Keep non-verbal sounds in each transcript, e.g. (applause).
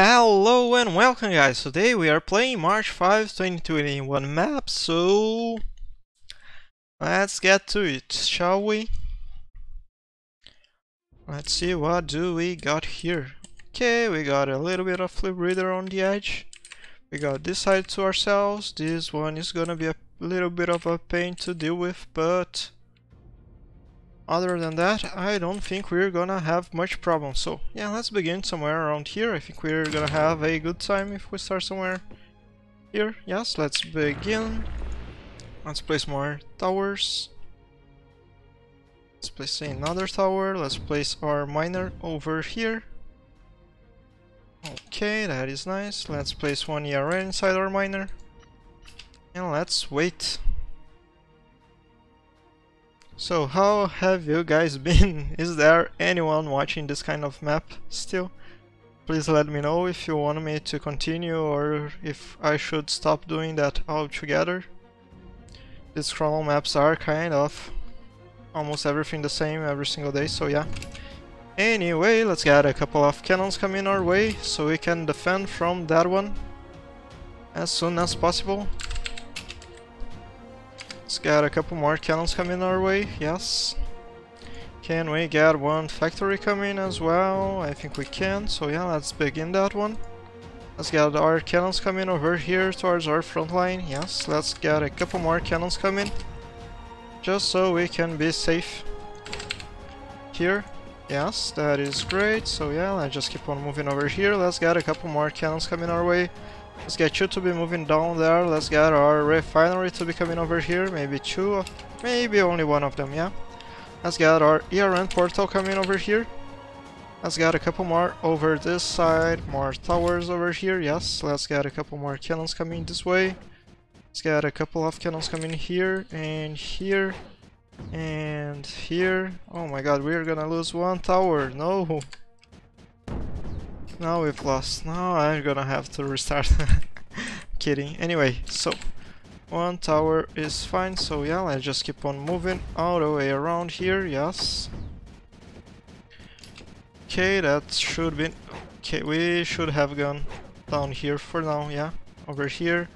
Hello and welcome guys, today we are playing March 5, 2021 map, so let's get to it, shall we? Let's see what do we got here. Okay, we got a little bit of flip breeder on the edge. We got this side to ourselves, this one is gonna be a little bit of a pain to deal with, but other than that, I don't think we're gonna have much problem. So yeah, let's begin somewhere around here. I think we're gonna have a good time if we start somewhere here. Yes, let's begin. Let's place more towers. Let's place another tower. Let's place our miner over here. Okay, that is nice. Let's place one ERN inside our miner. And let's wait. So how have you guys (laughs) been? Is there anyone watching this kind of map still? Please let me know if you want me to continue or if I should stop doing that altogether. These chrono maps are kind of almost everything the same every single day, so yeah. Anyway, let's get a couple of cannons coming our way so we can defend from that one as soon as possible. Let's get a couple more cannons coming our way, yes. Can we get one factory coming as well? I think we can, so yeah, let's begin that one. Let's get our cannons coming over here towards our front line, yes. Let's get a couple more cannons coming. Just so we can be safe. Here, yes, that is great. So yeah, let's just keep on moving over here. Let's get a couple more cannons coming our way. Let's get you to be moving down there. Let's get our refinery to be coming over here. Maybe two, maybe only one of them, yeah. Let's get our ERN portal coming over here. Let's get a couple more over this side. More towers over here, yes. Let's get a couple more cannons coming this way. Let's get a couple of cannons coming here and here and here. Oh my god, we're gonna lose one tower. No. Now we've lost. Now I'm gonna have to restart. (laughs) Kidding. Anyway, so one tower is fine, so yeah, let's just keep on moving all the way around here, yes. Okay, that should be... Okay, we should have gone down here for now, yeah. Over here.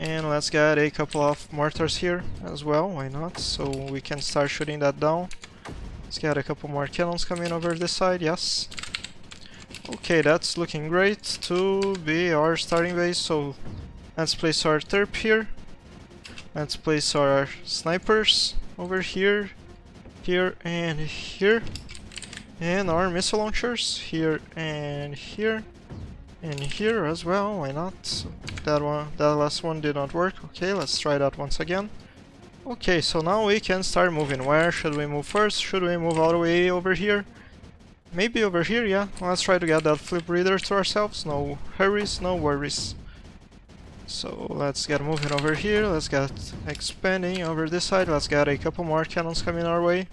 And let's get a couple of mortars here as well, why not? So we can start shooting that down. Let's get a couple more cannons coming over this side, yes. Okay, that's looking great to be our starting base, so let's place our terp here. Let's place our snipers over here, here and here. And our missile launchers here and here. And here as well, why not? That one, that last one did not work. Okay, let's try that once again. Okay, so now we can start moving. Where should we move first? Should we move all the way over here? Maybe over here, yeah. Let's try to get that flip breeder to ourselves. No hurries, no worries. So let's get moving over here. Let's get expanding over this side. Let's get a couple more cannons coming our way.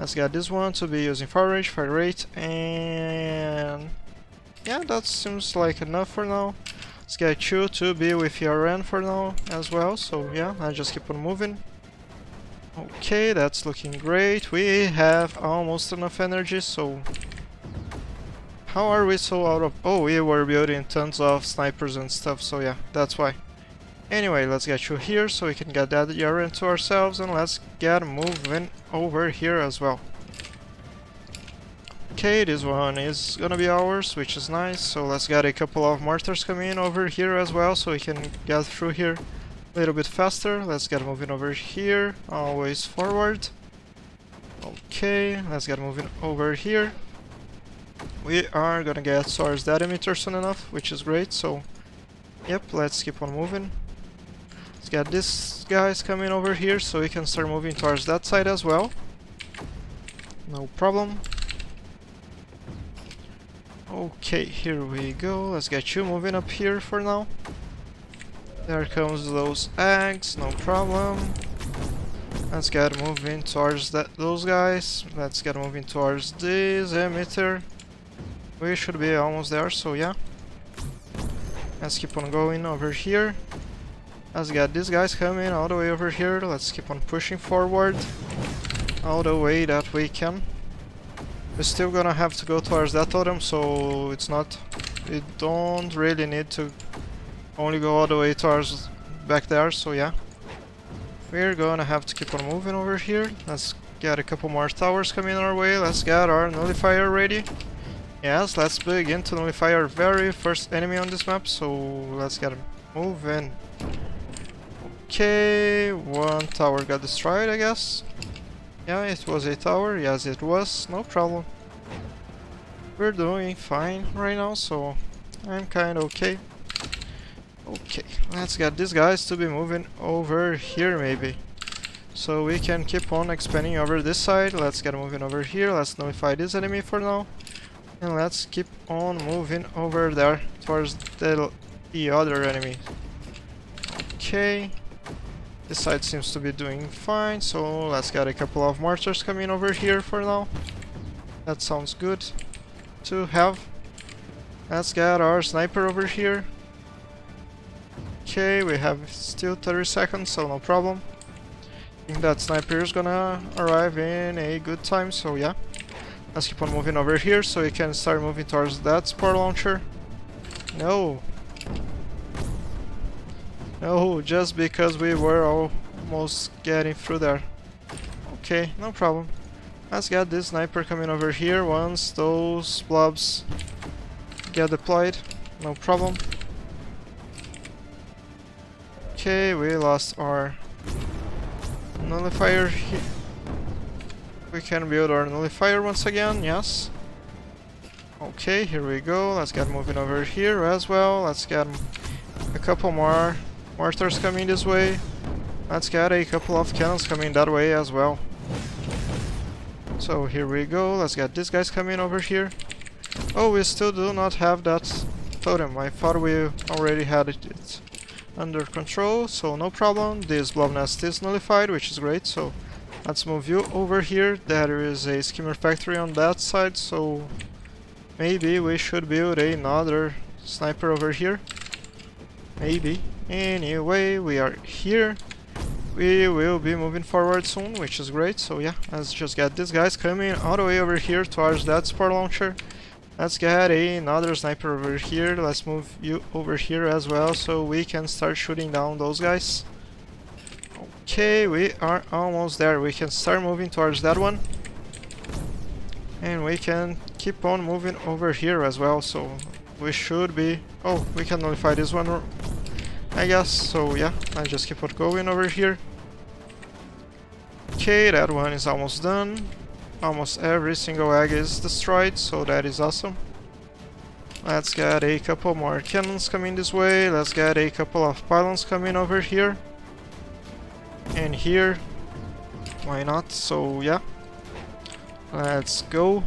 Let's get this one to be using fire range, fire rate, and yeah, that seems like enough for now. Let's get you to be with ERN for now as well. So yeah, I just keep on moving. Okay, that's looking great. We have almost enough energy, so... How are we so out of... Oh, we were building tons of snipers and stuff, so yeah, that's why. Anyway, let's get you here so we can get that ERN to ourselves and let's get moving over here as well. Okay, this one is gonna be ours, which is nice, so let's get a couple of mortars coming over here as well so we can get through here a little bit faster. Let's get moving over here, always forward. Okay, let's get moving over here. We are gonna get Source Data Emitter soon enough, which is great, so... Yep, let's keep on moving. Let's get this guys coming over here so we can start moving towards that side as well. No problem. Okay, here we go. Let's get you moving up here for now. There comes those eggs, no problem. Let's get moving towards that those guys. Let's get moving towards this emitter. We should be almost there, so yeah. Let's keep on going over here. Let's get these guys coming all the way over here. Let's keep on pushing forward all the way that we can. We're still gonna have to go towards that totem, so it's not... We don't really need to only go all the way towards back there, so yeah. We're gonna have to keep on moving over here. Let's get a couple more towers coming our way. Let's get our nullifier ready. Yes, let's begin to nullify our very first enemy on this map, so let's get moving. Okay, one tower got destroyed, I guess. Yeah, it was a tower. Yes, it was. No problem. We're doing fine right now, so I'm kind of okay. Okay, let's get these guys to be moving over here maybe. So we can keep on expanding over this side. Let's get moving over here. Let's nullify this enemy for now. And let's keep on moving over there towards the, the other enemy. Okay. This side seems to be doing fine, so let's get a couple of mortars coming over here for now. That sounds good to have. Let's get our sniper over here. Okay, we have still 30 seconds, so no problem. I think that sniper is gonna arrive in a good time, so yeah. Let's keep on moving over here so we can start moving towards that spore launcher. No. No, just because we were almost getting through there. Okay, no problem. Let's get this sniper coming over here once those blobs get deployed. No problem. Okay, we lost our nullifier here. We can build our nullifier once again, yes. Okay, here we go. Let's get moving over here as well. Let's get a couple more mortars coming this way. Let's get a couple of cannons coming that way as well. So here we go. Let's get these guys coming over here. Oh, we still do not have that totem. I thought we already had it under control, so no problem. This blob nest is nullified, which is great, so let's move you over here. There is a skimmer factory on that side, so maybe we should build another sniper over here. Maybe. Anyway, we are here. We will be moving forward soon, which is great, so yeah, let's just get these guys coming all the way over here towards that spore launcher. Let's get another sniper over here. Let's move you over here as well so we can start shooting down those guys. Okay, we are almost there. We can start moving towards that one. And we can keep on moving over here as well, so we should be... Oh, we can nullify this one, I guess. So yeah, I just keep on going over here. Okay, that one is almost done. Almost every single egg is destroyed, so that is awesome. Let's get a couple more cannons coming this way. Let's get a couple of pylons coming over here. And here. Why not? So yeah. Let's go.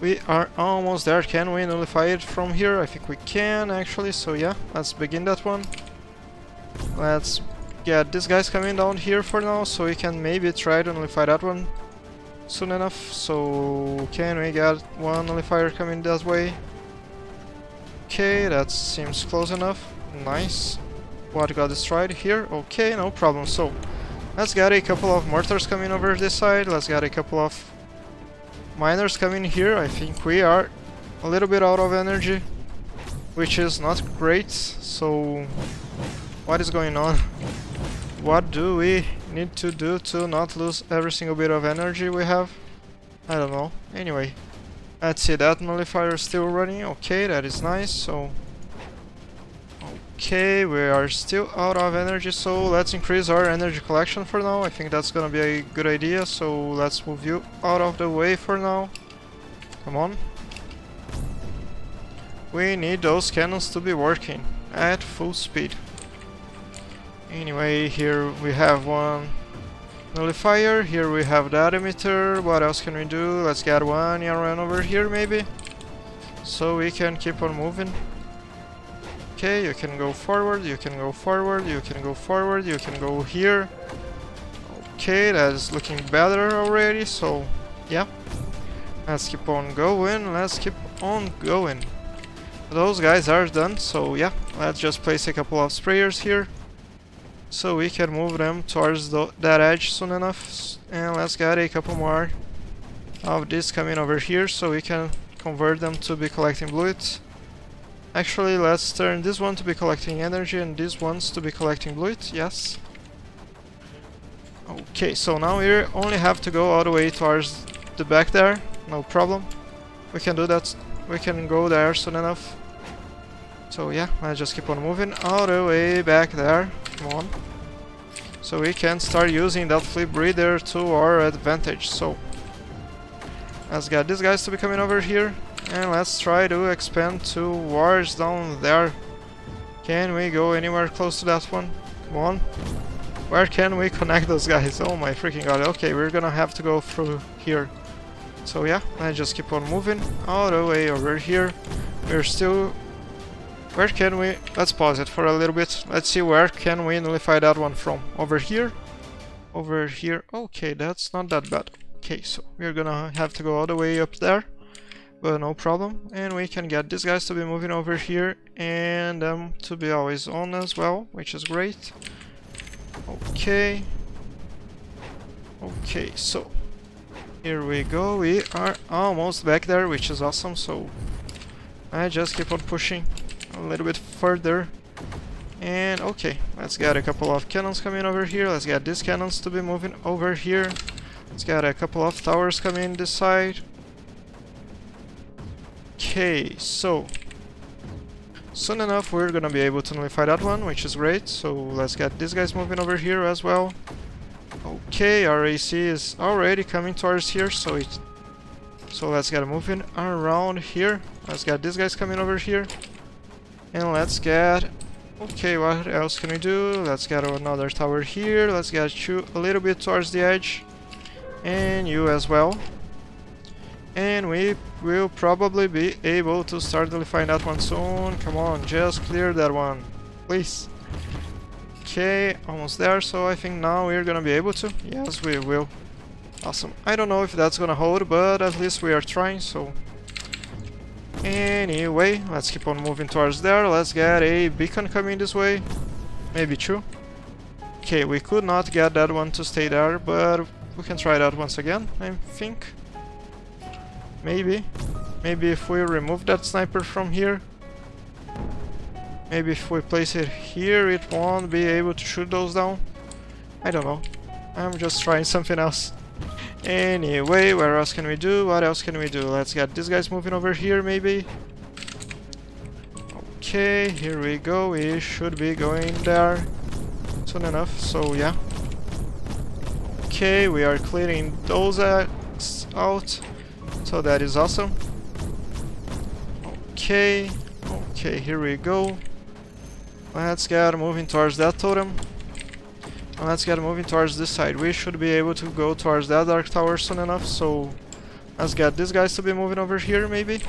We are almost there. Can we nullify it from here? I think we can actually. So yeah, let's begin that one. Let's get these guys coming down here for now so we can maybe try to nullify that one soon enough. So can we get one nullifier coming that way? Okay, that seems close enough. Nice. What got destroyed here? Okay, no problem. So let's get a couple of mortars coming over this side. Let's get a couple of miners coming here. I think we are a little bit out of energy, which is not great. So what is going on? (laughs) What do we need to do to not lose every single bit of energy we have? I don't know. Anyway, let's see, that nullifier is still running. Okay, that is nice, so... Okay, we are still out of energy, so let's increase our energy collection for now. I think that's gonna be a good idea, so let's move you out of the way for now. Come on. We need those cannons to be working at full speed. Anyway, here we have one nullifier, here we have that emitter, what else can we do? Let's get one run over here maybe, so we can keep on moving. Okay, you can go forward, you can go forward, you can go forward, you can go here. Okay, that is looking better already, so yeah. Let's keep on going, let's keep on going. Those guys are done, so yeah, let's just place a couple of sprayers here so we can move them towards the, that edge soon enough and let's get a couple more of this coming over here so we can convert them to be collecting bluite. Actually, let's turn this one to be collecting energy and these ones to be collecting bluite, yes. Okay, so now we only have to go all the way towards the back there, no problem. We can do that, we can go there soon enough. So yeah, I just keep on moving all the way back there, come on. So we can start using that flip breeder to our advantage, so... Let's get these guys to be coming over here, and let's try to expand to wars down there. Can we go anywhere close to that one? Come on. Where can we connect those guys? Oh my freaking god. Okay, we're gonna have to go through here. So yeah, I just keep on moving all the way over here. We're still... Where can we... Let's pause it for a little bit. Let's see where can we nullify that one from. Over here? Over here. Okay, that's not that bad. Okay, so we're gonna have to go all the way up there. But no problem. And we can get these guys to be moving over here and them to be always on as well, which is great. Okay. Okay, so here we go. We are almost back there, which is awesome. So I just keep on pushing a little bit further. And okay, let's get a couple of cannons coming over here. Let's get these cannons to be moving over here. Let's get a couple of towers coming this side. Okay, so Soon enough we're gonna be able to nullify that one, which is great. So let's get these guys moving over here as well. Okay, our AC is already coming towards here, so it so let's get moving around here. Let's get these guys coming over here. And let's get Okay, what else can we do? Let's get another tower here. Let's get you a little bit towards the edge. And you as well. And we will probably be able to start to find that one soon. Come on, just clear that one. Please. Okay, almost there, so I think now we're gonna be able to. Yes, we will. Awesome. I don't know if that's gonna hold, but at least we are trying, so... Anyway, let's keep on moving towards there. Let's get a beacon coming this way. Maybe two. Okay, we could not get that one to stay there, but we can try that once again, I think. Maybe. Maybe if we remove that sniper from here. Maybe if we place it here, it won't be able to shoot those down. I don't know. I'm just trying something else. Anyway, where else can we do? What else can we do? Let's get these guys moving over here, maybe. Okay, here we go. We should be going there soon enough, so yeah. Okay, we are clearing those out. So that is awesome. Okay, okay, here we go. Let's get moving towards that totem. And let's get moving towards this side. We should be able to go towards that dark tower soon enough, so let's get these guys to be moving over here, maybe.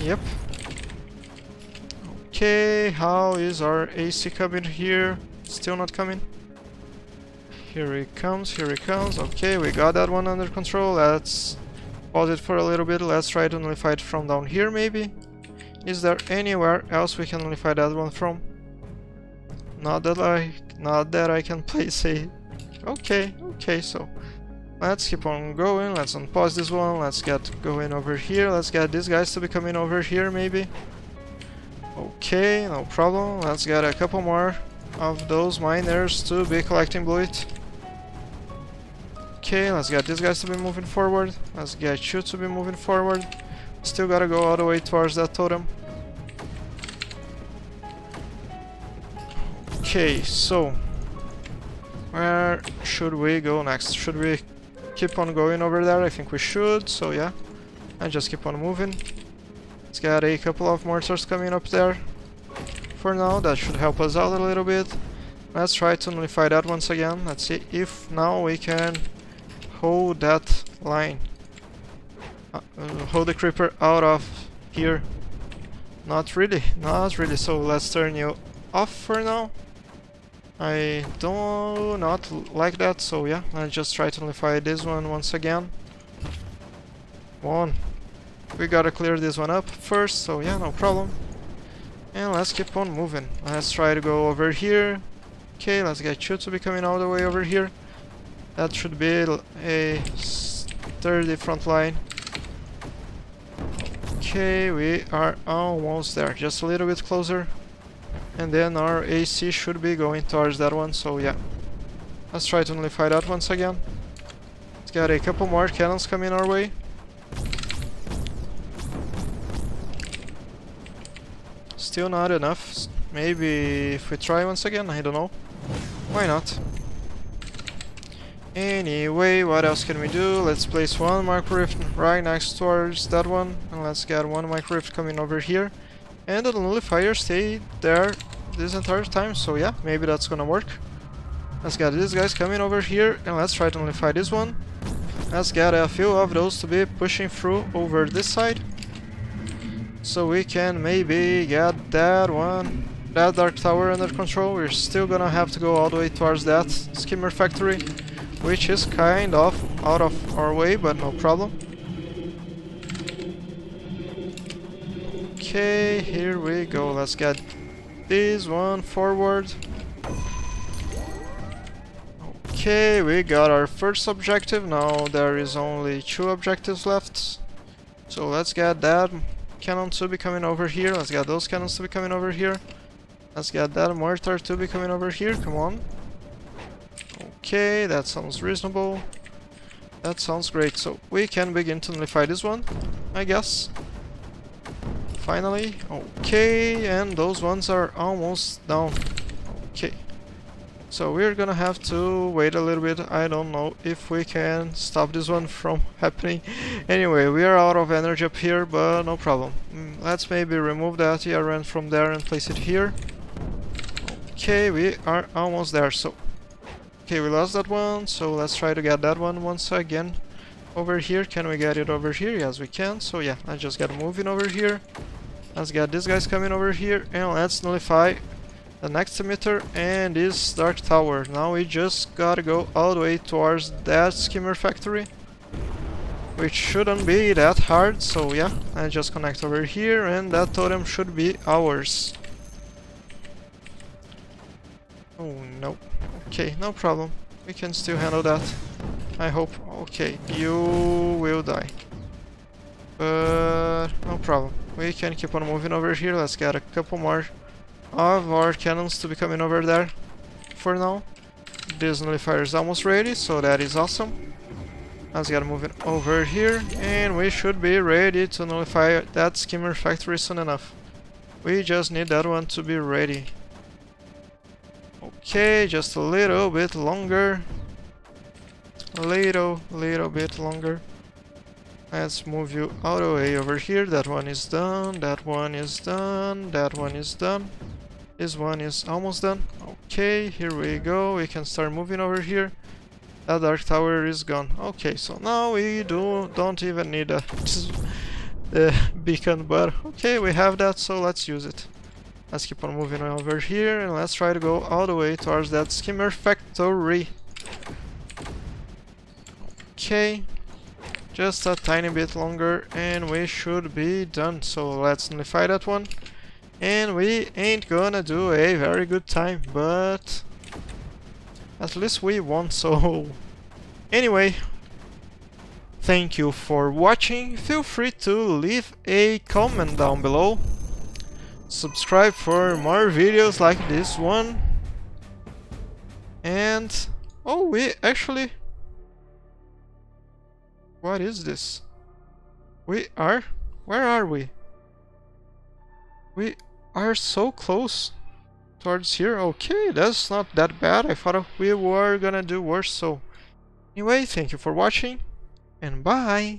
Yep. Okay, how is our AC coming here? Still not coming. Here he comes, here he comes. Okay, we got that one under control. Let's Pause it for a little bit, let's try to nullify it from down here maybe. Is there anywhere else we can nullify that one from? Not that I not that I can (laughs) place a Okay, okay, so let's keep on going, let's unpause this one, let's get going over here, let's get these guys to be coming over here maybe. Okay, no problem, let's get a couple more of those miners to be collecting bluite. Okay, let's get these guys to be moving forward. Let's get you to be moving forward. Still gotta go all the way towards that totem. Okay, so... Where should we go next? Should we keep on going over there? I think we should, so yeah. And just keep on moving. Let's get a couple of mortars coming up there. For now, that should help us out a little bit. Let's try to nullify that once again. Let's see if now we can hold that line. Uh, uh, hold the creeper out of here. Not really, not really. So let's turn you off for now. I do not like that, so yeah, I'll just try to nullify this one once again. One. We gotta clear this one up first, so yeah, no problem. And let's keep on moving. Let's try to go over here. Okay, let's get you to be coming all the way over here. That should be a the front line. Okay, we are almost there, just a little bit closer. And then our AC should be going towards that one, so yeah. Let's try to nullify that once again. Let's get a couple more cannons coming our way. Still not enough. Maybe if we try once again, I don't know. Why not? Anyway, what else can we do? Let's place one micro rift right next towards that one. And let's get one micro rift coming over here. And the nullifier stay there this entire time, so yeah, maybe that's gonna work. Let's get these guys coming over here, and let's try to nullify this one. Let's get a few of those to be pushing through over this side. So we can maybe get that one, that Dark Tower under control. We're still gonna have to go all the way towards that Skimmer Factory, which is kind of out of our way, but no problem. Okay, here we go. Let's get this one forward. Okay, we got our first objective. Now there is only two objectives left. So let's get that cannon to be coming over here. Let's get those cannons to be coming over here. Let's get that mortar to be coming over here. Come on. Okay, that sounds reasonable. That sounds great. So we can begin to nullify this one, I guess finally. Okay, and those ones are almost down. Okay. So we're gonna have to wait a little bit. I don't know if we can stop this one from (laughs) happening. Anyway, we are out of energy up here, but no problem. Mm, let's maybe remove that ERN from there and place it here. Okay, we are almost there. So, okay, we lost that one, so let's try to get that one once again over here. Can we get it over here? Yes, we can. So yeah, I just got moving over here. Let's get these guys coming over here and let's nullify the next emitter and this Dark Tower. Now we just gotta go all the way towards that skimmer factory. Which shouldn't be that hard, so yeah, I just connect over here and that totem should be ours. Oh no. Okay, no problem. We can still handle that. I hope. Okay, you will die. But no problem. We can keep on moving over here. Let's get a couple more of our cannons to be coming over there for now. This nullifier is almost ready, so that is awesome. Let's get moving over here, and we should be ready to nullify that skimmer factory soon enough. We just need that one to be ready. Okay, just a little bit longer. A little, little bit longer. Let's move you all the way over here. That one is done. That one is done. That one is done. This one is almost done. Okay, here we go. We can start moving over here. That dark tower is gone. Okay, so now we do don't even need a (laughs) the beacon, but okay, we have that, so let's use it. Let's keep on moving over here and let's try to go all the way towards that skimmer factory. Okay, just a tiny bit longer and we should be done. So let's nullify that one. And we ain't gonna do a very good time, but at least we won, so... (laughs) Anyway, thank you for watching. Feel free to leave a comment down below. Subscribe for more videos like this one. And... Oh, we actually... What is this? We are... Where are we? We are so close towards here. Okay, that's not that bad. I thought we were gonna do worse, so... Anyway, thank you for watching, and bye!